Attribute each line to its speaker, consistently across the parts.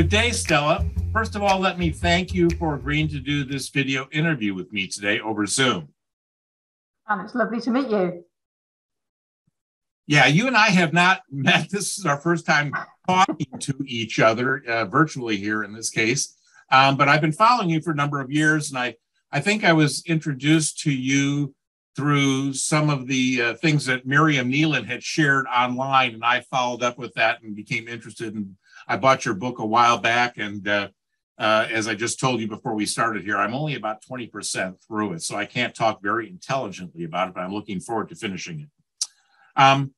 Speaker 1: Good day, Stella. First of all, let me thank you for agreeing to do this video interview with me today over Zoom.
Speaker 2: And it's lovely to meet you.
Speaker 1: Yeah, you and I have not met. This is our first time talking to each other uh, virtually here in this case. Um, but I've been following you for a number of years, and I, I think I was introduced to you through some of the uh, things that Miriam Neelen had shared online, and I followed up with that and became interested. And I bought your book a while back, and uh, uh, as I just told you before we started here, I'm only about 20% through it, so I can't talk very intelligently about it, but I'm looking forward to finishing it. Um,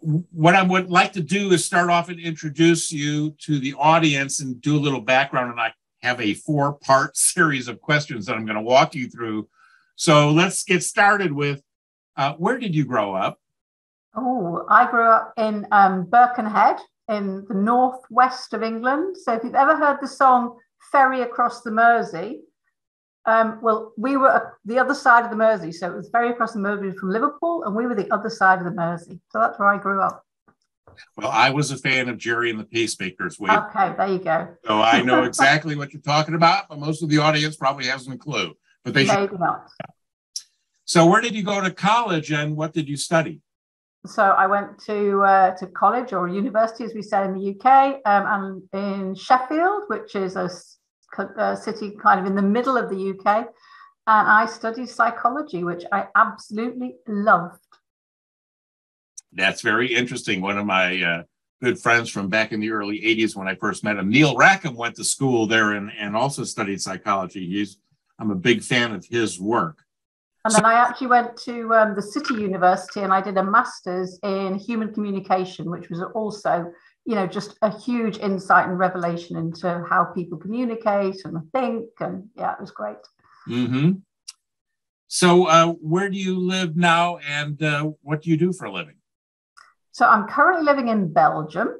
Speaker 1: what I would like to do is start off and introduce you to the audience and do a little background, and I have a four-part series of questions that I'm going to walk you through. So let's get started with, uh, where did you grow up?
Speaker 2: Oh, I grew up in um, Birkenhead, in the northwest of England. So if you've ever heard the song Ferry Across the Mersey, um, well, we were the other side of the Mersey. So it was ferry across the Mersey from Liverpool, and we were the other side of the Mersey. So that's where I grew up.
Speaker 1: Well, I was a fan of Gerry and the Pacemakers.
Speaker 2: Way okay, there you go.
Speaker 1: So I know exactly what you're talking about, but most of the audience probably hasn't a clue. But they
Speaker 2: Maybe should. not.
Speaker 1: So where did you go to college and what did you study?
Speaker 2: So I went to uh, to college or university, as we say in the UK, um, and in Sheffield, which is a, a, city kind of in the middle of the UK, and I studied psychology, which I absolutely loved.
Speaker 1: That's very interesting. One of my uh, good friends from back in the early '80s, when I first met him, Neil Rackham, went to school there and, and also studied psychology. He's I'm a big fan of his work.
Speaker 2: And then I actually went to um, the City University and I did a master's in human communication, which was also, you know, just a huge insight and revelation into how people communicate and think. And yeah, it was great.
Speaker 1: Mm-hmm. So, uh, where do you live now and uh, what do you do for a living?
Speaker 2: So, I'm currently living in Belgium.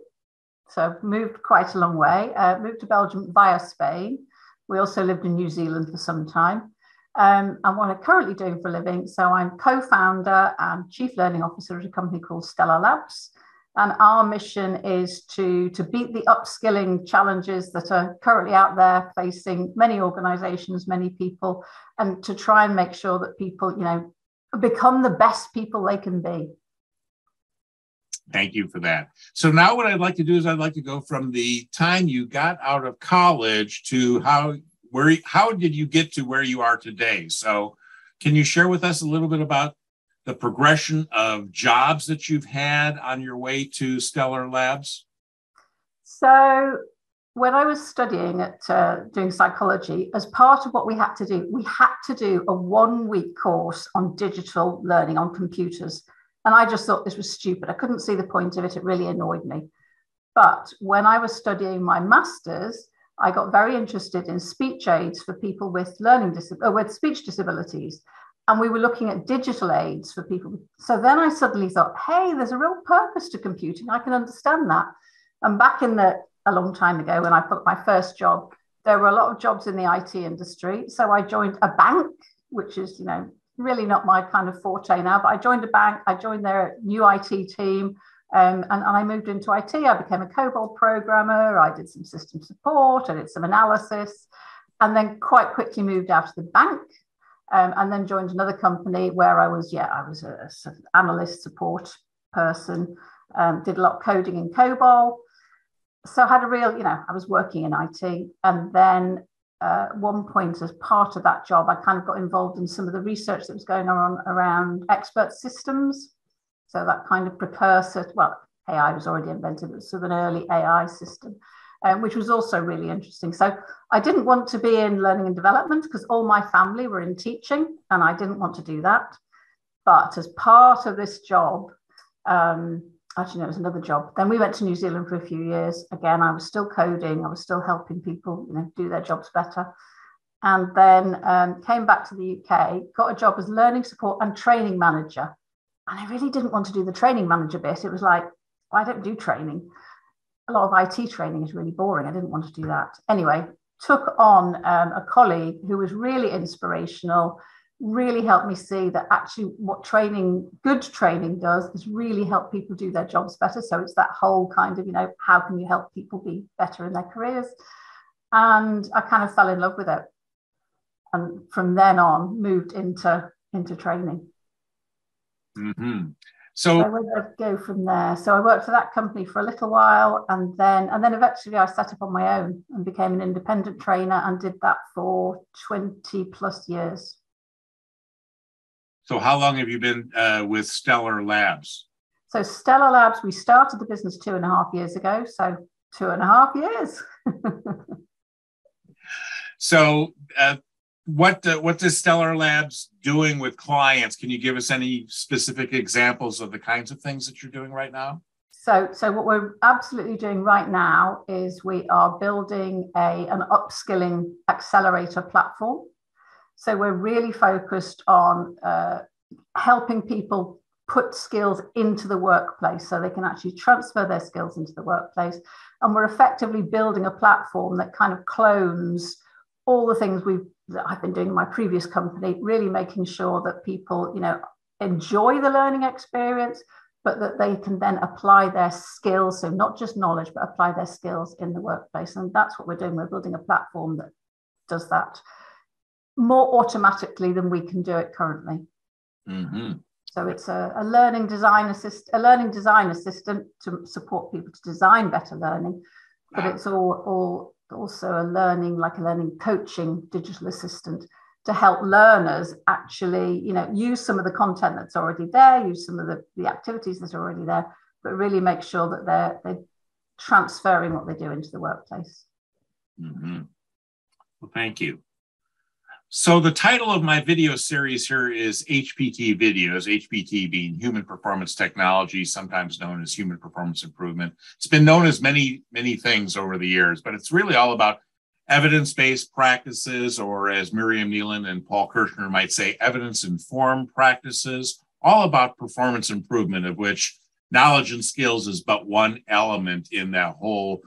Speaker 2: So, I've moved quite a long way, uh, moved to Belgium via Spain. We also lived in New Zealand for some time um, and what I'm currently doing for a living. So I'm co-founder and chief learning officer at a company called Stellar Labs. And our mission is to, to beat the upskilling challenges that are currently out there facing many organizations, many people, and to try and make sure that people, you know, become the best people they can be.
Speaker 1: Thank you for that. So now what I'd like to do is I'd like to go from the time you got out of college to how where how did you get to where you are today? So can you share with us a little bit about the progression of jobs that you've had on your way to stellar labs?
Speaker 2: So when i was studying at uh, doing psychology as part of what we had to do we had to do a one week course on digital learning on computers. And i just thought this was stupid. I couldn't see the point of it. It really annoyed me. But when i was studying my masters I got very interested in speech aids for people with learning dis- uh, with speech disabilities. And we were looking at digital aids for people. So then I suddenly thought, hey, there's a real purpose to computing. I can understand that. And back in the a long time ago when I put my first job, there were a lot of jobs in the IT industry. So I joined a bank, which is, you know, really not my kind of forte now, but I joined a bank, I joined their new IT team. Um, and, I moved into IT. I became a COBOL programmer. I did some system support. I did some analysis, and then quite quickly moved out of the bank, um, and then joined another company where I was, yeah, I was a, a sort of analyst support person. Um, did a lot of coding in COBOL. So I had a real, you know, I was working in IT, and then uh, one point as part of that job, I kind of got involved in some of the research that was going on around expert systems. So that kind of precursor, well, AI was already invented, but sort of an early AI system, um, which was also really interesting. So I didn't want to be in learning and development because all my family were in teaching and I didn't want to do that. But as part of this job, um, actually, no, it was another job. Then we went to New Zealand for a few years. Again, I was still coding, I was still helping people you know, do their jobs better. And then um, came back to the UK, got a job as learning support and training manager and I really didn't want to do the training manager bit. It was like, I don't do training. A lot of IT training is really boring. I didn't want to do that. Anyway, took on um, a colleague who was really inspirational, really helped me see that actually what training, good training does is really help people do their jobs better. So it's that whole kind of, you know, how can you help people be better in their careers? And I kind of fell in love with it. And from then on, moved into into training.
Speaker 1: Mm-hmm. So
Speaker 2: where would I go from there? So I worked for that company for a little while, and then and then eventually I set up on my own and became an independent trainer and did that for twenty plus years.
Speaker 1: So how long have you been uh, with Stellar Labs?
Speaker 2: So Stellar Labs, we started the business two and a half years ago. So two and a half years.
Speaker 1: so uh, what uh, what does Stellar Labs doing with clients? Can you give us any specific examples of the kinds of things that you're doing right now?
Speaker 2: So, so what we're absolutely doing right now is we are building a an upskilling accelerator platform. So we're really focused on uh, helping people put skills into the workplace so they can actually transfer their skills into the workplace. And we're effectively building a platform that kind of clones all the things we've that I've been doing in my previous company, really making sure that people, you know, enjoy the learning experience, but that they can then apply their skills. So not just knowledge, but apply their skills in the workplace. And that's what we're doing. We're building a platform that does that more automatically than we can do it currently. Mm-hmm. So it's a, a, learning design assist, a learning design assistant to support people to design better learning, but it's all all also a learning, like a learning coaching digital assistant to help learners actually, you know, use some of the content that's already there, use some of the, the activities that are already there, but really make sure that they're, they're transferring what they do into the workplace.
Speaker 1: Mm-hmm. Well, thank you. So the title of my video series here is HPT videos, HPT being human performance technology, sometimes known as human performance improvement. It's been known as many, many things over the years, but it's really all about evidence-based practices, or as Miriam Neelen and Paul Kirschner might say, evidence-informed practices, all about performance improvement, of which knowledge and skills is but one element in that whole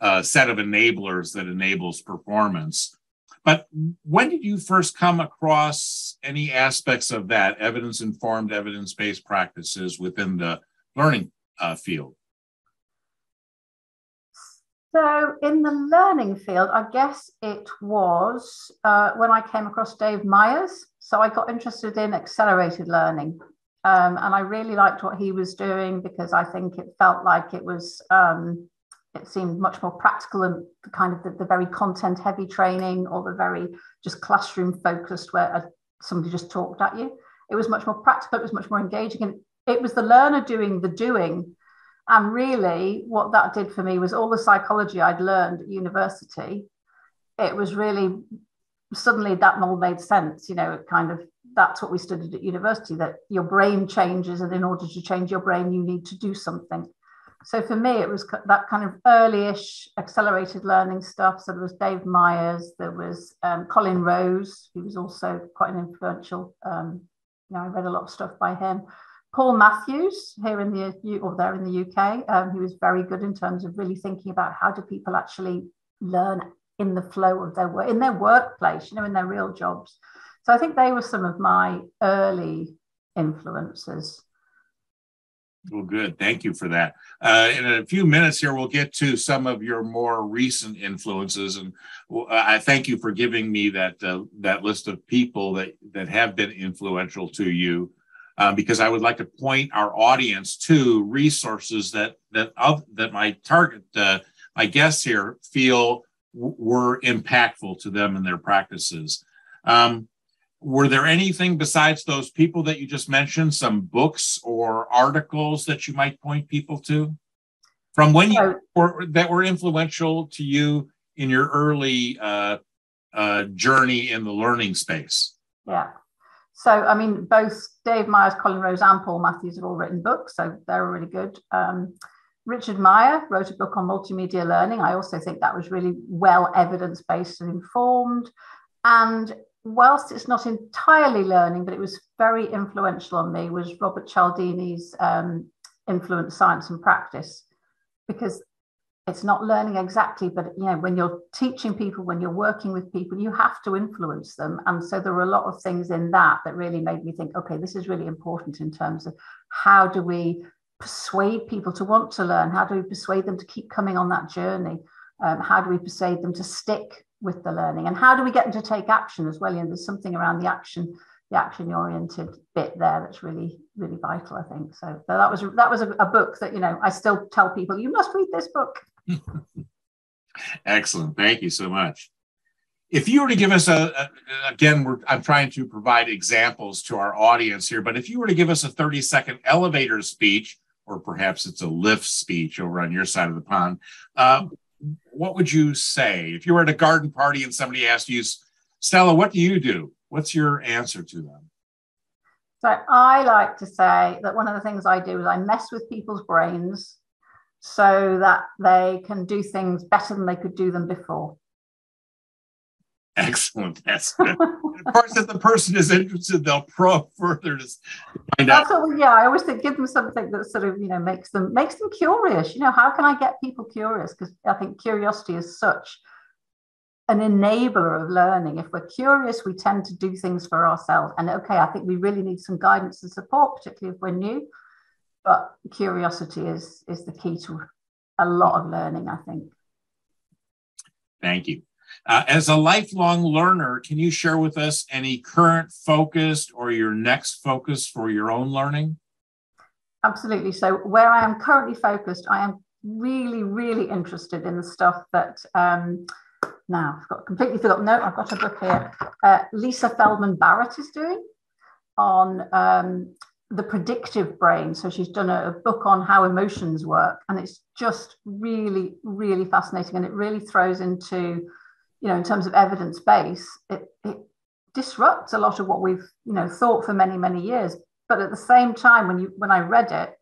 Speaker 1: uh, set of enablers that enables performance. But when did you first come across any aspects of that evidence informed, evidence based practices within the learning uh, field?
Speaker 2: So, in the learning field, I guess it was uh, when I came across Dave Meier. So, I got interested in accelerated learning. Um, and I really liked what he was doing because I think it felt like it was um, it seemed much more practical and kind of the, the very content heavy training or the very just classroom focused where uh, somebody just talked at you. It was much more practical, it was much more engaging. And it was the learner doing the doing. And really, what that did for me was all the psychology I'd learned at university. It was really suddenly that all made sense. You know, it kind of that's what we studied at university that your brain changes, and in order to change your brain, you need to do something so for me, it was that kind of early-ish accelerated learning stuff. So there was Dave Meier, there was um, Colin Rose, who was also quite an influential. Um, you know, I read a lot of stuff by him. Paul Matthews here in the or there in the UK, um, was very good in terms of really thinking about how do people actually learn in the flow of their work in their workplace, you know, in their real jobs. So I think they were some of my early influences.
Speaker 1: Well, good. Thank you for that. Uh, in a few minutes here, we'll get to some of your more recent influences, and I thank you for giving me that uh, that list of people that that have been influential to you, uh, because I would like to point our audience to resources that that of, that my target uh, my guests here feel w- were impactful to them in their practices. Um, were there anything besides those people that you just mentioned some books or articles that you might point people to? From when you or that were influential to you in your early uh, uh, journey in the learning space?
Speaker 2: Yeah. So i mean both dave meier colin rose and paul matthews have all written books so they're really good. Um, richard mayer wrote a book on multimedia learning. I also think that was really well evidence based and informed. And whilst it's not entirely learning, but it was very influential on me, was Robert Cialdini's um, Influence Science and Practice, because it's not learning exactly, but you know, when you're teaching people, when you're working with people, you have to influence them. And so there were a lot of things in that that really made me think, okay, this is really important in terms of how do we persuade people to want to learn? How do we persuade them to keep coming on that journey? Um, how do we persuade them to stick with the learning? And how do we get them to take action as well? You know, there's something around the action the action oriented bit there that's really really vital i think so, so that was that was a, a, book that you know i still tell people you must read this book
Speaker 1: excellent thank you so much if you were to give us a, a again we're, i'm trying to provide examples to our audience here but if you were to give us a 30 second elevator speech or perhaps it's a lift speech over on your side of the pond uh, what would you say if you were at a garden party and somebody asked you stella what do you do What's your answer to them?
Speaker 2: So I like to say that one of the things I do is I mess with people's brains so that they can do things better than they could do them before.
Speaker 1: Excellent. That's of course, if the person is interested, they'll probe further to find
Speaker 2: That's out. Yeah, I always think give them something that sort of you know makes them makes them curious. You know, how can I get people curious? Because I think curiosity is such an enabler of learning. If we're curious, we tend to do things for ourselves. And okay, I think we really need some guidance and support, particularly if we're new. But curiosity is is the key to a lot of learning, I think.
Speaker 1: Thank you. Uh, as a lifelong learner, can you share with us any current focus or your next focus for your own learning?
Speaker 2: Absolutely. So, where I am currently focused, I am really, really interested in the stuff that um, now I've got completely forgotten. No, I've got a book here. Uh, Lisa Feldman Barrett is doing on um, the predictive brain. So she's done a, a, book on how emotions work, and it's just really, really fascinating. And it really throws into, you know, in terms of evidence base, it, it disrupts a lot of what we've, you know, thought for many, many years. But at the same time, when you when I read it,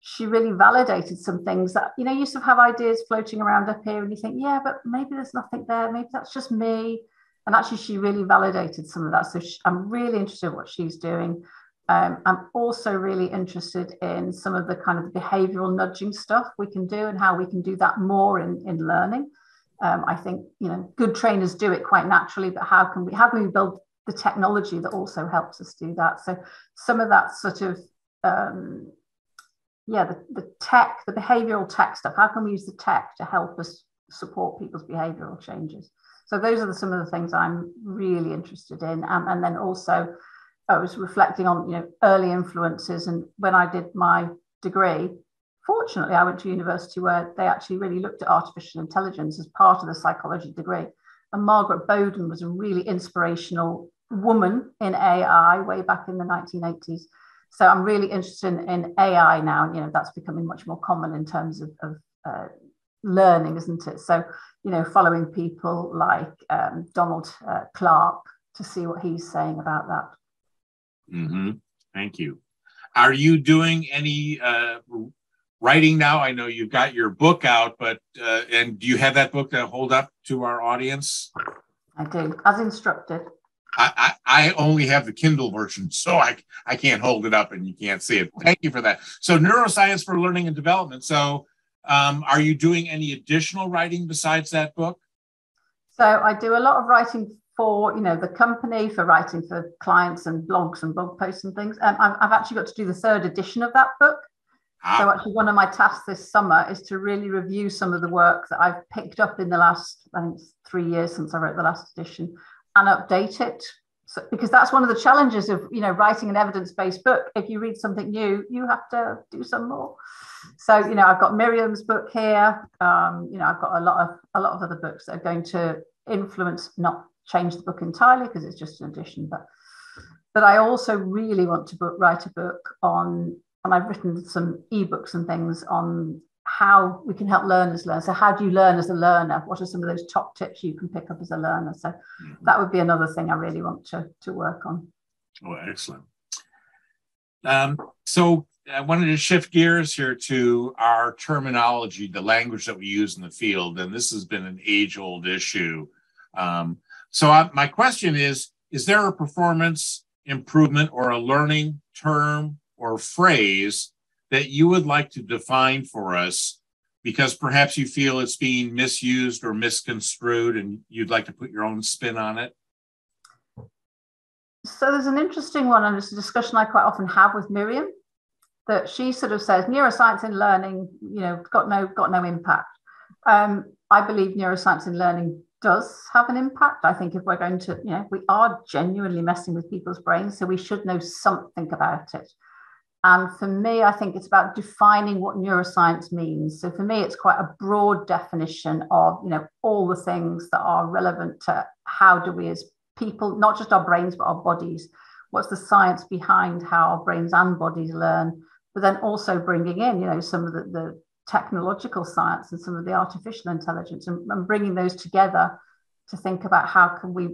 Speaker 2: she really validated some things that you know you used to have ideas floating around up here and you think yeah but maybe there's nothing there. Maybe that's just me. And actually she really validated some of that. So she, i'm really interested in what she's doing. Um, i'm also really interested in some of the kind of behavioral nudging stuff we can do and how we can do that more in, in learning um, i think you know good trainers do it quite naturally but how can we how can we build the technology that also helps us do that so some of that sort of um, yeah, the, the tech, the behavioral tech stuff. How can we use the tech to help us support people's behavioral changes? So those are the, some of the things I'm really interested in. Um, and then also, I was reflecting on you know early influences. And when I did my degree, fortunately, I went to university where they actually really looked at artificial intelligence as part of the psychology degree. And Margaret Boden was a really inspirational woman in AI way back in the 1980s so I'm really interested in, in AI now, and you know that's becoming much more common in terms of, of uh, learning, isn't it? So you know, following people like um, Donald uh, Clark to see what he's saying about that.
Speaker 1: Mm-hmm. Thank you. Are you doing any uh, writing now? I know you've got your book out, but uh, and do you have that book to hold up to our audience?
Speaker 2: I do, as instructed.
Speaker 1: I, I, only have the Kindle version, so I, I can't hold it up and you can't see it. Thank you for that. So, neuroscience for learning and development. So, um, are you doing any additional writing besides that book?
Speaker 2: So, I do a lot of writing for you know the company for writing for clients and blogs and blog posts and things. And I've, I've actually got to do the third edition of that book. Ah. So, actually, one of my tasks this summer is to really review some of the work that I've picked up in the last, I think, three years since I wrote the last edition and update it. So, because that's one of the challenges of you know writing an evidence-based book. If you read something new you have to do some more. So you know i've got miriam's book here. Um, you know i've got a lot of a lot of other books that are going to influence not change the book entirely because it's just an addition but but i also really want to book, write a book on and i've written some ebooks and things on how we can help learners learn. So, how do you learn as a learner? What are some of those top tips you can pick up as a learner? So, mm-hmm. that would be another thing I really want to, to work on.
Speaker 1: Oh, excellent. Um, so, I wanted to shift gears here to our terminology, the language that we use in the field. And this has been an age old issue. Um, so, I, my question is Is there a performance improvement or a learning term or phrase that you would like to define for us because perhaps you feel it's being misused or misconstrued and you'd like to put your own spin on it?
Speaker 2: So there's an interesting one, and it's a discussion I quite often have with Miriam, that she sort of says neuroscience in learning, you know, got no got no impact. Um, I believe neuroscience in learning does have an impact. I think if we're going to, you know, we are genuinely messing with people's brains, so we should know something about it. And for me, I think it's about defining what neuroscience means. So for me, it's quite a broad definition of, you know, all the things that are relevant to how do we as people, not just our brains, but our bodies. What's the science behind how our brains and bodies learn? But then also bringing in, you know, some of the, the technological science and some of the artificial intelligence and, and bringing those together to think about how can we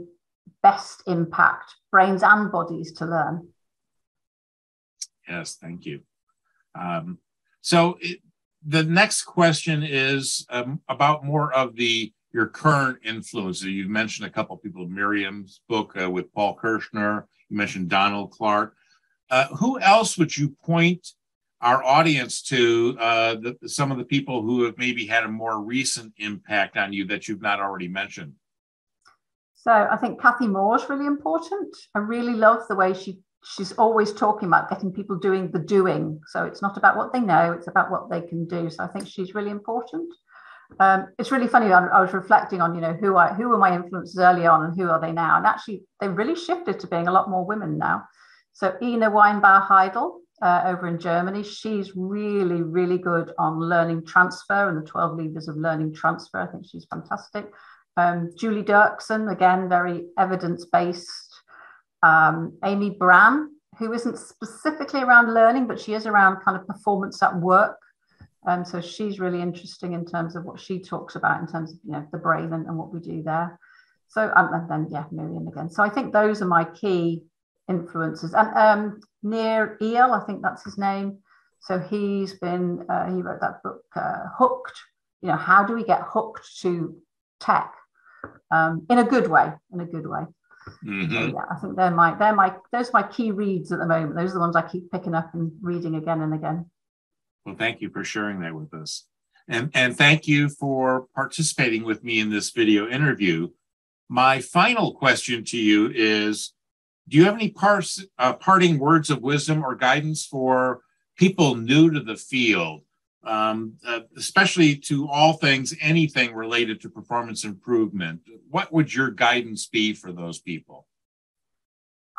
Speaker 2: best impact brains and bodies to learn.
Speaker 1: Yes, thank you. Um, so it, the next question is um, about more of the your current influences. You've mentioned a couple people, Miriam's book uh, with Paul Kirschner. You mentioned Donald Clark. Uh, who else would you point our audience to uh, the, some of the people who have maybe had a more recent impact on you that you've not already mentioned?
Speaker 2: So I think Cathy Moore is really important. I really love the way she she's always talking about getting people doing the doing. So it's not about what they know, it's about what they can do. So I think she's really important. Um, it's really funny. I, I, was reflecting on, you know, who I who were my influences early on and who are they now? And actually, they really shifted to being a lot more women now. So Ina Weinbauer Heidel uh, over in Germany, she's really really good on learning transfer and the 12 levers of learning transfer. I think she's fantastic. Um, Julie Dirksen, again, very evidence based um, Amy Brann, who isn't specifically around learning, but she is around kind of performance at work. Um, so she's really interesting in terms of what she talks about in terms of you know the brain and, and what we do there. So um, and then yeah, Miriam again. So I think those are my key influences. And um, Nir Eyal, I think that's his name. So he's been uh, he wrote that book uh, Hooked. You know, how do we get hooked to tech um, in a good way? In a good way. Mm-hmm. So yeah, I think they're my they're my those are my key reads at the moment. Those are the ones I keep picking up and reading again and again.
Speaker 1: Well, thank you for sharing that with us. And, and thank you for participating with me in this video interview. My final question to you is Do you have any pars- uh, parting words of wisdom or guidance for people new to the field um, uh, especially to all things, anything related to performance improvement. What would your guidance be for those people?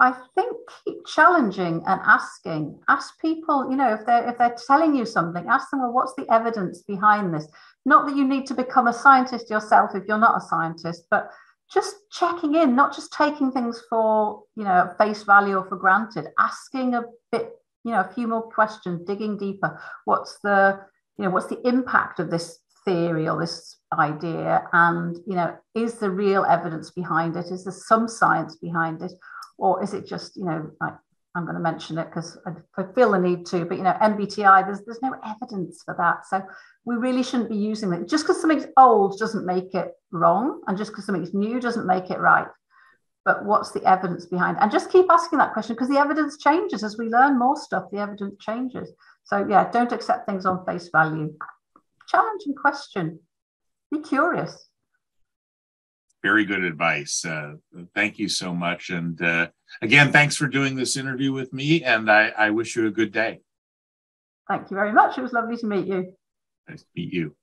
Speaker 2: I think keep challenging and asking. Ask people, you know, if they're if they're telling you something, ask them, well, what's the evidence behind this? Not that you need to become a scientist yourself if you're not a scientist, but just checking in, not just taking things for, you know, face value or for granted, asking a bit you know a few more questions digging deeper. What's the you know what's the impact of this theory or this idea? And you know is there real evidence behind it? Is there some science behind it? Or is it just you know like i'm going to mention it because I, I, feel the need to but you know mbti there's, there's no evidence for that. So we really shouldn't be using it. Just because something's old doesn't make it wrong and just because something's new doesn't make it right but what's the evidence behind? And just keep asking that question because the evidence changes as we learn more stuff the evidence changes. So yeah don't accept things on face value. Challenge and question. Be curious.
Speaker 1: Very good advice. Uh, thank you so much. And uh, again thanks for doing this interview with me and I, I wish you a good day.
Speaker 2: Thank you very much. It was lovely to meet you.
Speaker 1: Nice to meet you